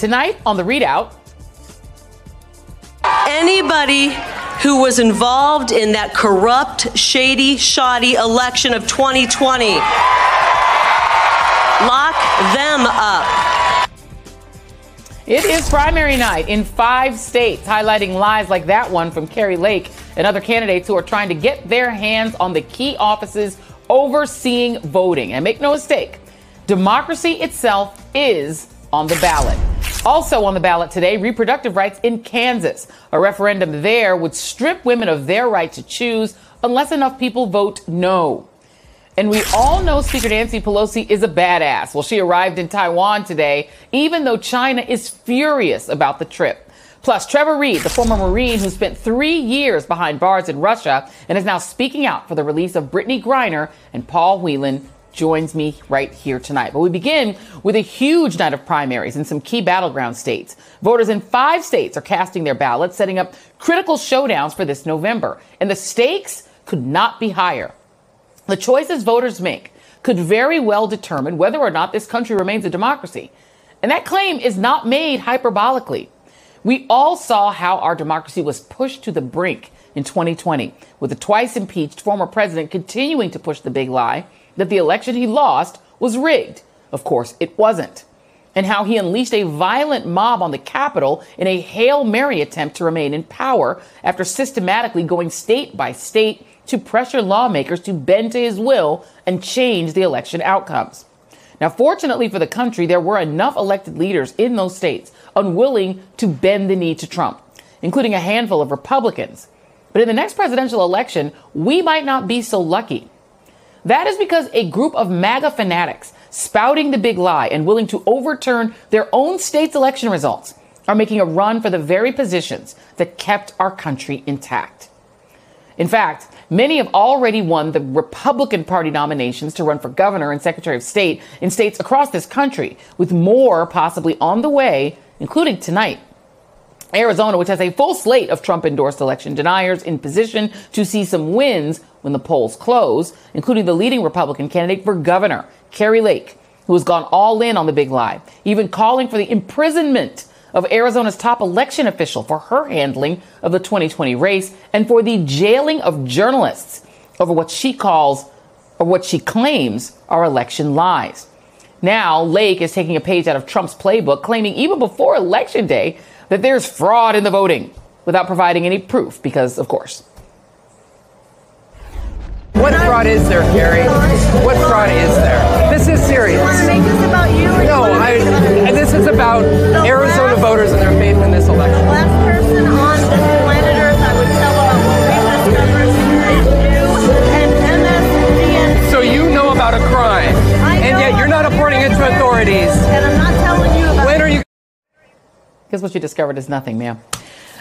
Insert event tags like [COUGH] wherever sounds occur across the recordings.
Tonight on the ReidOut. Anybody who was involved in that corrupt, shady, shoddy election of 2020, lock them up. It is primary night in five states, highlighting lies like that one from Kari Lake and other candidates who are trying to get their hands on the key offices overseeing voting. And make no mistake, democracy itself is on the ballot. Also on the ballot today, reproductive rights in Kansas. A referendum there would strip women of their right to choose unless enough people vote no. And we all know Speaker Nancy Pelosi is a badass. Well, she arrived in Taiwan today, even though China is furious about the trip. Plus, Trevor Reed, the former Marine who spent three years behind bars in Russia and is now speaking out for the release of Brittney Griner and Paul Whelan joins me right here tonight. But we begin with a huge night of primaries in some key battleground states. Voters in five states are casting their ballots, setting up critical showdowns for this November. And the stakes could not be higher. The choices voters make could very well determine whether or not this country remains a democracy. And that claim is not made hyperbolically. We all saw how our democracy was pushed to the brink in 2020, with the twice impeached former president continuing to push the big lie that the election he lost was rigged. Of course, it wasn't. And how he unleashed a violent mob on the Capitol in a Hail Mary attempt to remain in power after systematically going state by state to pressure lawmakers to bend to his will and change the election outcomes. Now, fortunately for the country, there were enough elected leaders in those states unwilling to bend the knee to Trump, including a handful of Republicans. But in the next presidential election, we might not be so lucky. That is because a group of MAGA fanatics spouting the big lie and willing to overturn their own state's election results are making a run for the very positions that kept our country intact. In fact, many have already won the Republican Party nominations to run for governor and secretary of state in states across this country, with more possibly on the way, including tonight. Arizona, which has a full slate of Trump endorsed election deniers in position to see some wins when the polls close, including the leading Republican candidate for governor, Kari Lake, who has gone all in on the big lie, even calling for the imprisonment of Arizona's top election official for her handling of the 2020 race and for the jailing of journalists over what she calls or what she claims are election lies. Now, Lake is taking a page out of Trump's playbook, claiming even before Election Day that there's fraud in the voting without providing any proof, because, of course. What fraud is there, Kari? What fraud is there? This is serious. make this about you? No, I, and this is about Arizona voters and their faith in this election. The last person on this planet Earth I would tell about what we've discovered is you and MSDNC. So you know about a crime, and yet you're not reporting it to authorities. Guess what you discovered is nothing, ma'am.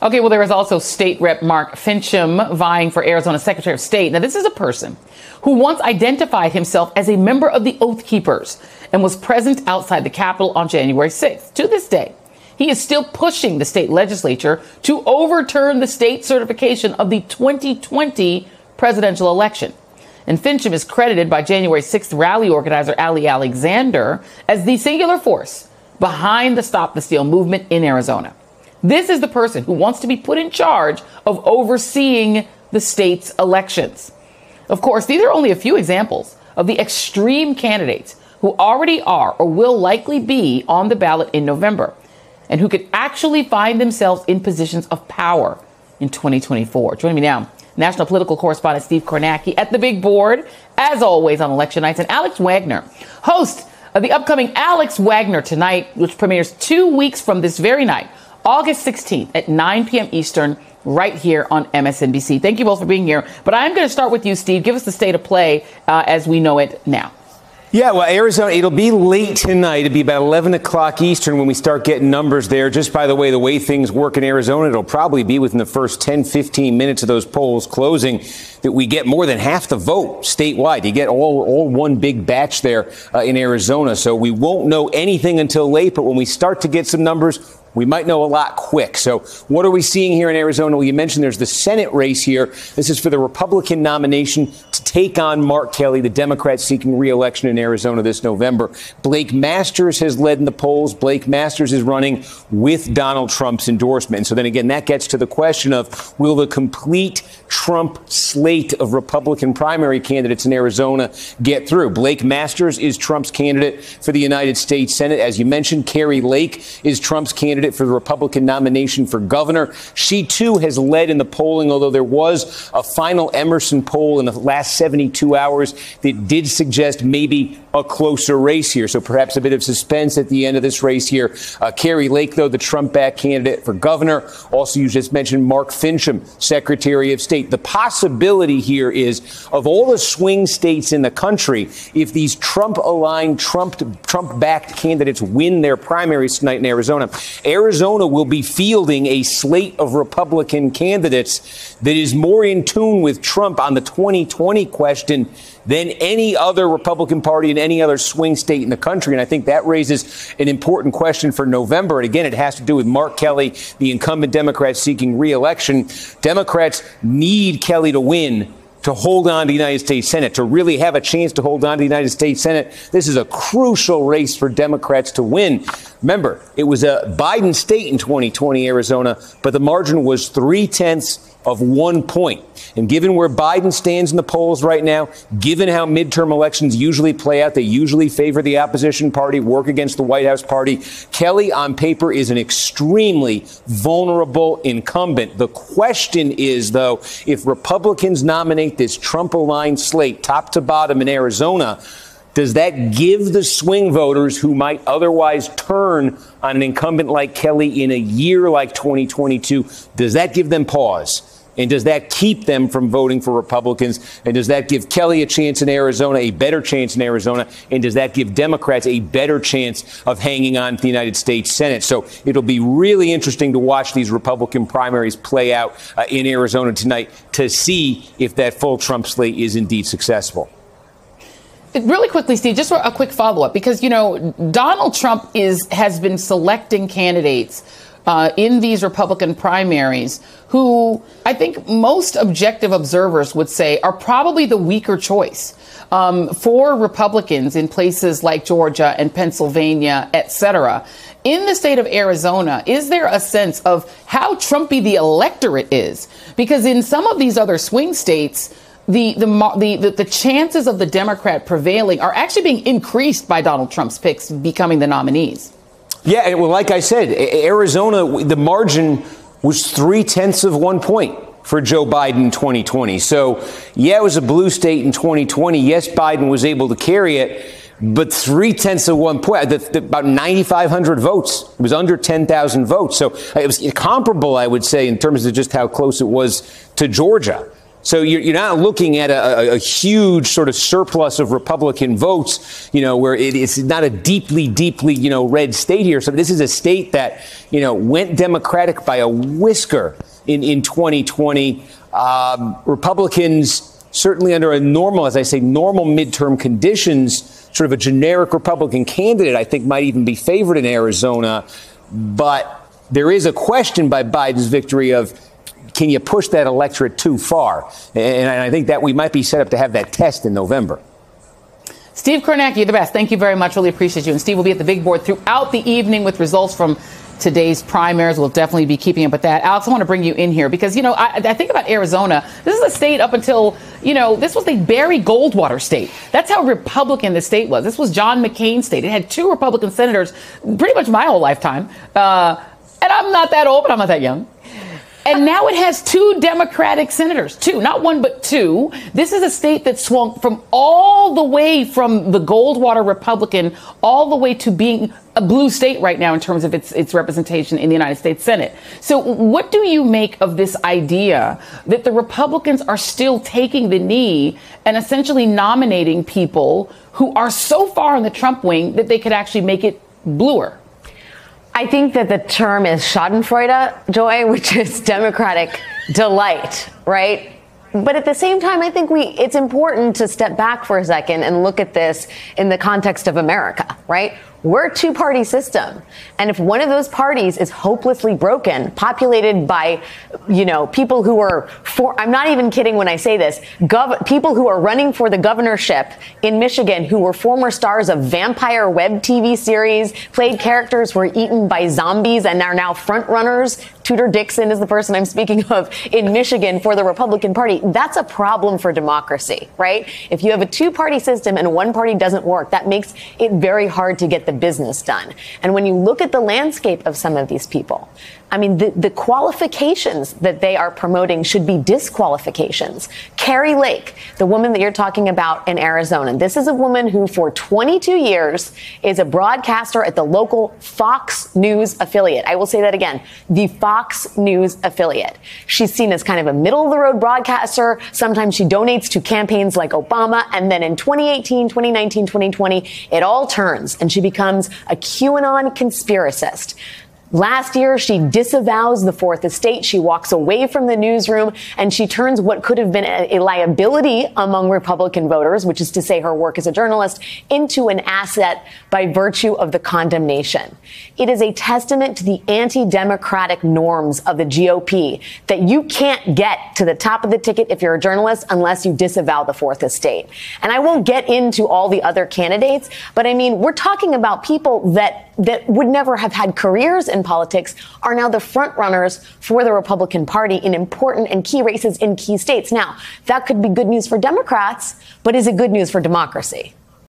Okay, well, there is also State Rep Mark Finchem vying for Arizona Secretary of State. Now, this is a person who once identified himself as a member of the Oath Keepers and was present outside the Capitol on January 6th. To this day, he is still pushing the state legislature to overturn the state certification of the 2020 presidential election. And Finchem is credited by January 6th rally organizer Ali Alexander as the singular force behind the Stop the Steal movement in Arizona. This is the person who wants to be put in charge of overseeing the state's elections. Of course, these are only a few examples of the extreme candidates who already are or will likely be on the ballot in November and who could actually find themselves in positions of power in 2024. Joining me now, national political correspondent Steve Kornacki at the big board, as always on election nights, and Alex Wagner, host of the upcoming Alex Wagner Tonight, which premieres two weeks from this very night August 16th at 9 p.m. Eastern, right here on MSNBC. Thank you both for being here. But I'm going to start with you, Steve. Give us the state of play uh, as we know it now. Yeah, well, Arizona, it'll be late tonight. It'll be about 11 o'clock Eastern when we start getting numbers there. Just by the way, the way things work in Arizona, it'll probably be within the first 10, 15 minutes of those polls closing that we get more than half the vote statewide. You get all, all one big batch there uh, in Arizona. So we won't know anything until late, but when we start to get some numbers, We might know a lot quick. So, what are we seeing here in Arizona? Well, you mentioned there's the Senate race here. This is for the Republican nomination to take on Mark Kelly, the Democrat seeking reelection in Arizona this November. Blake Masters has led in the polls. Blake Masters is running with Donald Trump's endorsement. So then again, that gets to the question of will the complete Trump slate of Republican primary candidates in Arizona get through? Blake Masters is Trump's candidate for the United States Senate. As you mentioned, Kari Lake is Trump's candidate for the Republican nomination for governor. She too has led in the polling, although there was a final Emerson poll in the last 72 hours that did suggest maybe a closer race here. So perhaps a bit of suspense at the end of this race here. Uh, Kari Lake, though, the Trump backed candidate for governor. Also, you just mentioned Mark Finchem, Secretary of State. The possibility here is of all the swing states in the country, if these Trump aligned, Trump backed candidates win their primaries tonight in Arizona, Arizona will be fielding a slate of Republican candidates that is more in tune with Trump on the 2020 question than any other Republican Party in any other swing state in the country. And I think that raises an important question for November. And again, it has to do with Mark Kelly, the incumbent Democrat seeking reelection. Democrats need Kelly to win to hold on to the United States Senate, to really have a chance to hold on to the United States Senate. This is a crucial race for Democrats to win. Remember, it was a Biden state in 2020, Arizona, but the margin was three tenths of one point. And given where Biden stands in the polls right now, given how midterm elections usually play out, they usually favor the opposition party, work against the White House party. Kelly, on paper, is an extremely vulnerable incumbent. The question is, though, if Republicans nominate this Trump aligned slate, top to bottom in Arizona, does that give the swing voters who might otherwise turn on an incumbent like Kelly in a year like 2022, does that give them pause? And does that keep them from voting for Republicans? And does that give Kelly a chance in Arizona, a better chance in Arizona? And does that give Democrats a better chance of hanging on to the United States Senate? So it'll be really interesting to watch these Republican primaries play out uh, in Arizona tonight to see if that full Trump slate is indeed successful. Really quickly, Steve, just a quick follow up because, you know, Donald Trump is has been selecting candidates uh, in these Republican primaries who I think most objective observers would say are probably the weaker choice. Um, for Republicans in places like Georgia and Pennsylvania, et cetera. In the state of Arizona, is there a sense of how Trumpy the electorate is? Because in some of these other swing states, the, the, the, the, chances of the Democrat prevailing are actually being increased by Donald Trump's picks becoming the nominees. Yeah, well, like I said, Arizona, the margin was three tenths of one point for Joe Biden in 2020. So, yeah, it was a blue state in 2020. Yes, Biden was able to carry it, but three tenths of one point, the, the, about 9,500 votes. It was under 10,000 votes. So it was comparable, I would say, in terms of just how close it was to Georgia. So you're, you're not looking at a, a, huge sort of surplus of Republican votes, you know, where it, it's not a deeply, deeply, you know, red state here. So this is a state that, you know, went Democratic by a whisker in, in 2020. Um, Republicans, certainly under a normal, as I say, normal midterm conditions, sort of a generic Republican candidate, I think might even be favored in Arizona. But there is a question by Biden's victory of, can you push that electorate too far? And I think that we might be set up to have that test in November. Steve Kornacki, the best. Thank you very much. Really appreciate you. And Steve will be at the big board throughout the evening with results from today's primaries. We'll definitely be keeping up with that. Alex, I want to bring you in here because, you know, I, I, think about Arizona. This is a state up until, you know, this was the Barry Goldwater state. That's how Republican the state was. This was John McCain state. It had two Republican senators pretty much my whole lifetime. Uh, and I'm not that old, but I'm not that young. And now it has two Democratic senators, two, not one, but two. This is a state that swung from all the way from the Goldwater Republican all the way to being a blue state right now in terms of its, its representation in the United States Senate. So what do you make of this idea that the Republicans are still taking the knee and essentially nominating people who are so far in the Trump wing that they could actually make it bluer? I think that the term is Schadenfreude, Joy, which [LAUGHS] is democratic delight, right? But at the same time, I think we it's important to step back for a second and look at this in the context of America, right? We're a two party system. And if one of those parties is hopelessly broken, populated by, you know, people who are for, I'm not even kidding when I say this, gov- people who are running for the governorship in Michigan who were former stars of vampire web TV series, played characters were eaten by zombies and are now front runners. Tudor Dixon is the person I'm speaking of in Michigan for the Republican Party. That's a problem for democracy, right? If you have a two party system and one party doesn't work, that makes it very hard to get the business done. And when you look at the landscape of some of these people, I mean, the, the qualifications that they are promoting should be disqualifications. Kari Lake, the woman that you're talking about in Arizona, this is a woman who for 22 years is a broadcaster at the local Fox News affiliate. I will say that again, the Fox News affiliate. She's seen as kind of a middle of the road broadcaster. Sometimes she donates to campaigns like Obama. And then in 2018, 2019, 2020, it all turns and she becomes a QAnon conspiracist. Last year, she disavows the fourth estate. She walks away from the newsroom and she turns what could have been a, liability among Republican voters, which is to say her work as a journalist, into an asset by virtue of the condemnation. It is a testament to the anti-democratic norms of the GOP that you can't get to the top of the ticket if you're a journalist unless you disavow the fourth estate. And I won't get into all the other candidates, but I mean, we're talking about people that that would never have had careers in politics are now the front runners for the Republican Party in important and key races in key states. Now, that could be good news for Democrats, but is it good news for democracy?